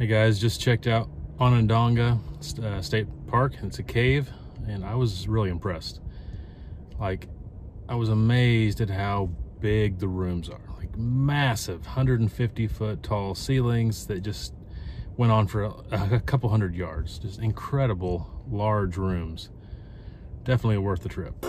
Hey guys, just checked out Onondaga uh, State Park. It's a cave, and I was really impressed. Like, I was amazed at how big the rooms are. Like, massive, 150 foot tall ceilings that just went on for a, a couple hundred yards. Just incredible large rooms. Definitely worth the trip.